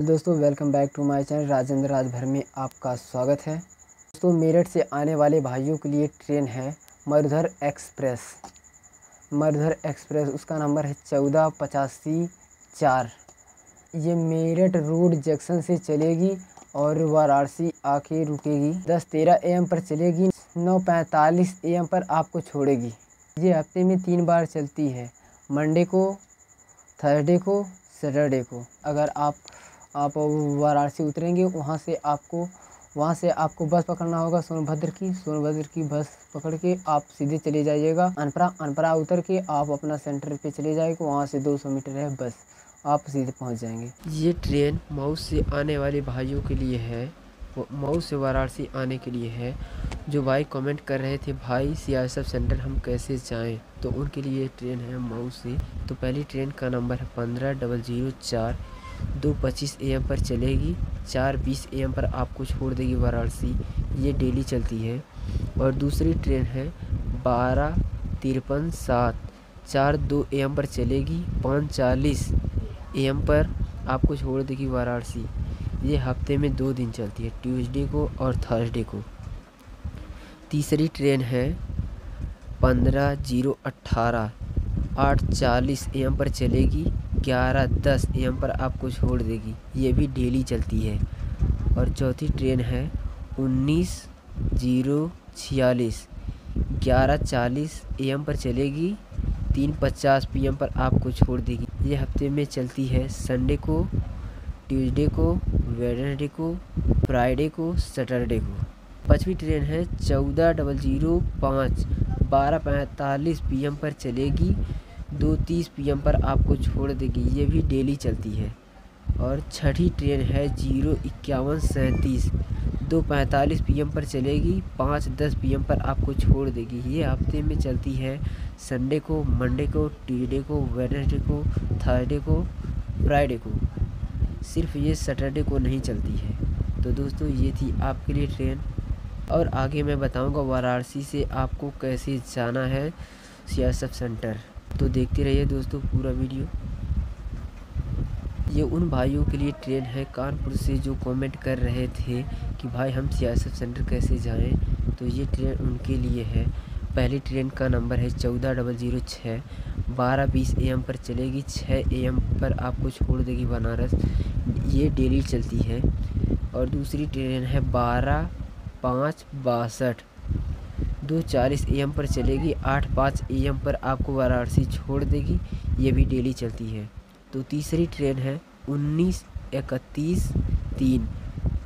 दोस्तों welcome back to my channel Rajendra Rajbhar में आपका स्वागत है। दोस्तों, मेरठ से आने वाले भाइयों के लिए ट्रेन है मरुधर एक्सप्रेस। मरुधर एक्सप्रेस, उसका नंबर है चौदह पचासी चार। ये मेरठ रोड जंक्शन से चलेगी और वाराणसी आके रुकेगी। दस तेरह एम पर चलेगी, नौ पैंतालीस एम पर आपको छोड़ेगी। ये हफ़्ते में तीन बार चलती है, मंडे को, थर्सडे को, सैटरडे को। अगर आप आप वाराणसी उतरेंगे, वहाँ से आपको, वहाँ से आपको बस पकड़ना होगा सोनभद्र की। सोनभद्र की बस पकड़ के आप सीधे चले जाइएगा। अनपरा अनपरा उतर के आप अपना सेंटर पे चले जाएगा वहाँ से 200 मीटर है बस। आप सीधे पहुँच जाएँगे। ये ट्रेन मऊ से आने वाले भाइयों के लिए है मऊ से वाराणसी आने के लिए है। जो भाई कमेंट कर रहे थे, भाई सी सेंटर हम कैसे जाएँ? तो उनके लिए ट्रेन है मऊ से। तो पहली ट्रेन का नंबर है पंद्रह डबल ज़ीरो चार। दो पच्चीस एम पर चलेगी, चार बीस एम पर आपको छोड़ देगी वाराणसी। ये डेली चलती है। और दूसरी ट्रेन है बारह तिरपन सात। चार दो एम पर चलेगी, पाँच चालीस एम पर आपको छोड़ देगी वाराणसी। ये हफ़्ते में दो दिन चलती है, ट्यूसडे को और थर्सडे को। तीसरी ट्रेन है पंद्रह ज़ीरो अट्ठारह आठ चालीस एम पर चलेगी ग्यारह दस एम पर आपको छोड़ देगी। ये भी डेली चलती है। और चौथी ट्रेन है उन्नीस ज़ीरो छियालीस। ग्यारह चालीस एम पर चलेगी। तीन पचास पी पर आपको छोड़ देगी। ये हफ़्ते में चलती है संडे को, ट्यूसडे को, वेडनेसडे को, फ्राइडे को, सैटरडे को। पाँचवीं ट्रेन है चौदह डबल ज़ीरो पाँच। बारह पैंतालीस पी पर चलेगी। दो तीस पी पर आपको छोड़ देगी। ये भी डेली चलती है। और छठी ट्रेन है ज़ीरो इक्यावन सैंतीस। दो पैंतालीस पी पर चलेगी, पाँच दस पी पर आपको छोड़ देगी। ये हफ़्ते में चलती है। संडे को, मंडे को, ट्यूसडे को, वेडनेसडे को, थर्सडे को, फ्राइडे को। सिर्फ़ ये सैटरडे को नहीं चलती है। तो दोस्तों, ये थी आपके लिए ट्रेन। और आगे मैं बताऊँगा वाराणसी से आपको कैसे जाना है सियासत सेंटर। तो देखते रहिए दोस्तों पूरा वीडियो। ये उन भाइयों के लिए ट्रेन है कानपुर से जो कमेंट कर रहे थे कि भाई हम सियासत सेंटर कैसे जाएँ? तो ये ट्रेन उनके लिए है। पहली ट्रेन का नंबर है चौदह डबल ज़ीरो छः बारह बीस एम पर चलेगी छः एम पर आपको छोड़ देगी बनारस। ये डेली चलती है। और दूसरी ट्रेन है बारह पाँच बासठ। दो चालीस एम पर चलेगी, आठ पाँच एम पर आपको वाराणसी छोड़ देगी। ये भी डेली चलती है। तो तीसरी ट्रेन है, उन्नीस इकतीस तीन।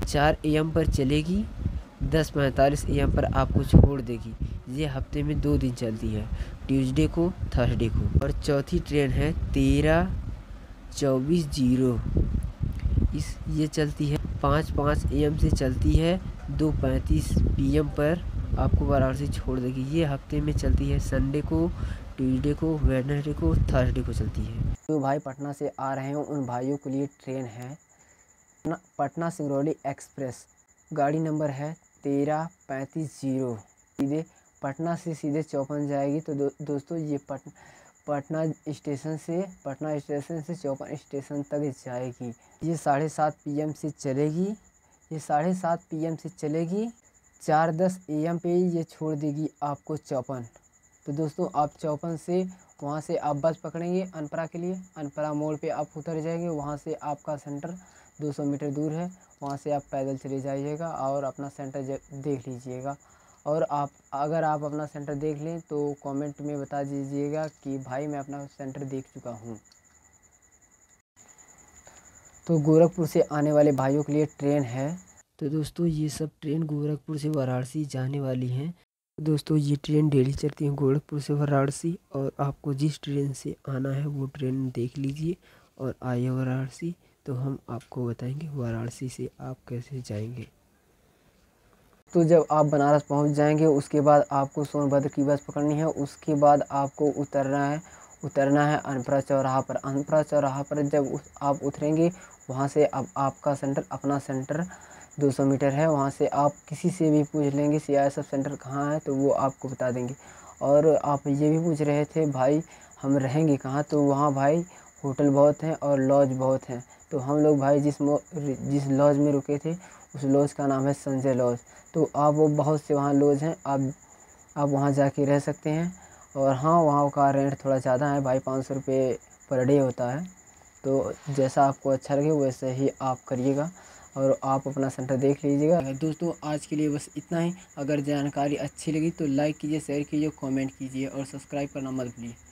चार एम पर चलेगी, दस पैंतालीस एम पर आपको छोड़ देगी। ये हफ़्ते में दो दिन चलती है, ट्यूसडे को, थर्सडे को। और चौथी ट्रेन है, तेरह चौबीस ज़ीरो। इस, ये चलती है, पाँच पाँच एम से चलती है, दो पैंतीस पी पर। आपको वाराणसी छोड़ देगी। ये हफ़्ते में चलती है संडे को ट्यूसडे को वेडनेसडे को थर्सडे को चलती है। जो भाई पटना से आ रहे हैं उन भाइयों के लिए ट्रेन है। पटना सिंगरौली एक्सप्रेस। गाड़ी नंबर है तेरह पैंतीस ज़ीरो। सीधे पटना से सीधे चौपन जाएगी। तो दो, दोस्तों ये पट पटना स्टेशन से पटना स्टेशन से चौपन स्टेशन तक जाएगी। ये साढ़े सात पी से चलेगी। ये साढ़े सात पी से चलेगी। चार दस एम पे ये छोड़ देगी आपको चौपन। तो दोस्तों, आप चौपन से वहाँ से आप बस पकड़ेंगे अनपरा के लिए। अनपरा मोड़ पे आप उतर जाएँगे। वहाँ से आपका सेंटर 200 मीटर दूर है। वहाँ से आप पैदल चले जाइएगा और अपना सेंटर देख लीजिएगा। और आप, अगर आप अपना सेंटर देख लें तो कमेंट में बता दीजिएगा कि भाई मैं अपना सेंटर देख चुका हूँ। तो गोरखपुर से आने वाले भाइयों के लिए ट्रेन है। तो दोस्तों ये सब ट्रेन गोरखपुर से वाराणसी जाने वाली हैं। दोस्तों ये ट्रेन डेली चलती है गोरखपुर से वाराणसी और आपको जिस ट्रेन से आना है वो ट्रेन देख लीजिए और आइए वाराणसी तो हम आपको बताएँगे वाराणसी से आप कैसे जाएँगे। तो जब आप बनारस पहुँच जाएँगे उसके बाद आपको सोनभद्र की बस पकड़नी है। उसके बाद आपको उतरना है। उतरना है अनपरा चौराहा पर। अनपरा चौराहा पर जब आप उतरेंगे, वहाँ से अब आपका सेंटर, अपना सेंटर 200 मीटर है, वहाँ से आप किसी से भी पूछ लेंगे सी आई सेंटर कहाँ है तो वो आपको बता देंगे। और आप ये भी पूछ रहे थे, भाई हम रहेंगे कहाँ? तो वहाँ भाई होटल बहुत हैं और लॉज बहुत हैं। तो हम लोग भाई जिस जिस लॉज में रुके थे, उस लॉज का नाम है संजय लॉज। तो आप वो बहुत से वहाँ लॉज हैं, आप आप वहाँ जाके रह सकते हैं। और हाँ वहाँ का रेंट थोड़ा ज़्यादा है, भाई पाँच सौ रुपये पर डे होता है। तो जैसा आपको अच्छा लगे, वैसे ही आप करिएगा। और आप अपना सेंटर देख लीजिएगा। दोस्तों, आज के लिए बस इतना ही। अगर जानकारी अच्छी लगी तो लाइक कीजिए शेयर कीजिए कॉमेंट कीजिए और सब्सक्राइब करना मत भूलिए।